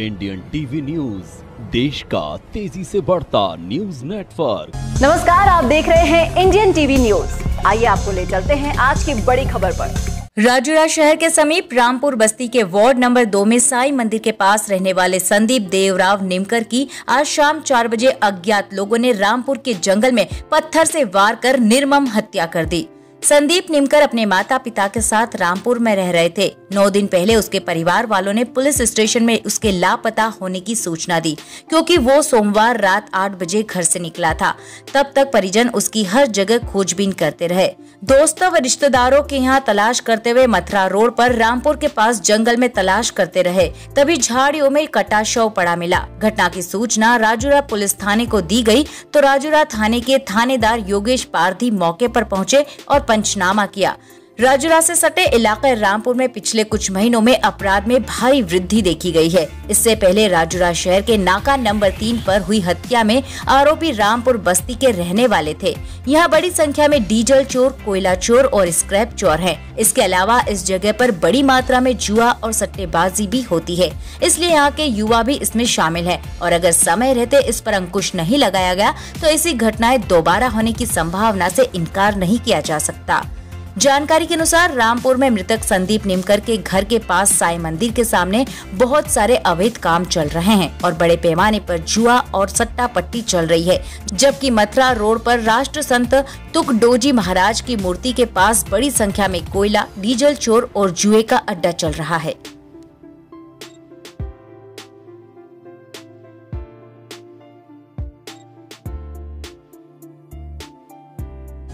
Indian TV news देश का तेज़ी से बढ़ता न्यूज़ नेटवर्क। नमस्कार आप देख रहे हैं इंडियन टीवी न्यूज़। आइए आपको ले चलते हैं आज की बड़ी खबर पर। राजूरा शहर के समीप रामपुर बस्ती के वार्ड नंबर दो में साई मंदिर के पास रहने वाले संदीप देवराव निमकर की आज शाम चार बजे अज्ञात लोगों ने रामपुर के जंगल में पत्थर से वार कर निर्मम हत्या कर दी। संदीप निमकर अपने माता पिता के साथ रामपुर में रह रहे थे। नौ दिन पहले उसके परिवार वालों ने पुलिस स्टेशन में उसके लापता होने की सूचना दी, क्योंकि वो सोमवार रात आठ बजे घर से निकला था। तब तक परिजन उसकी हर जगह खोजबीन करते रहे। दोस्तों व रिश्तेदारों के यहाँ तलाश करते हुए मथुरा रोड पर रामपुर के पास जंगल में तलाश करते रहे। तभी झाड़ियों में कटा शव पड़ा मिला। घटना की सूचना राजूरा पुलिस थाने को दी गई तो राजूरा थाने के थानेदार योगेश पारधी मौके पर पहुँचे और पंचनामा किया। राजूरा से सटे इलाके रामपुर में पिछले कुछ महीनों में अपराध में भारी वृद्धि देखी गई है। इससे पहले राजूरा शहर के नाका नंबर तीन पर हुई हत्या में आरोपी रामपुर बस्ती के रहने वाले थे। यहाँ बड़ी संख्या में डीजल चोर, कोयला चोर और स्क्रैप चोर हैं। इसके अलावा इस जगह पर बड़ी मात्रा में जुआ और सट्टेबाजी भी होती है। इसलिए यहाँ के युवा भी इसमें शामिल है। और अगर समय रहते इस पर अंकुश नहीं लगाया गया तो ऐसी घटनाएँ दोबारा होने की संभावना से इनकार नहीं किया जा सकता। जानकारी के अनुसार रामपुर में मृतक संदीप निमकर के घर के पास साई मंदिर के सामने बहुत सारे अवैध काम चल रहे हैं और बड़े पैमाने पर जुआ और सट्टा पट्टी चल रही है, जबकि मथुरा रोड पर राष्ट्र संत तुक डोजी महाराज की मूर्ति के पास बड़ी संख्या में कोयला, डीजल चोर और जुए का अड्डा चल रहा है।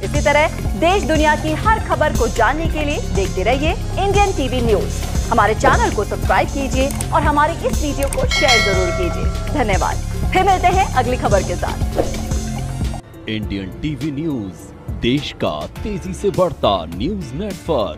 इसी तरह देश दुनिया की हर खबर को जानने के लिए देखते रहिए इंडियन टीवी न्यूज़ हमारे चैनल को सब्सक्राइब कीजिए और हमारे इस वीडियो को शेयर ज़रूर कीजिए। धन्यवाद। फिर मिलते हैं अगली खबर के साथ। इंडियन टीवी न्यूज़ देश का तेज़ी ऐसी बढ़ता न्यूज़ नेटवर्क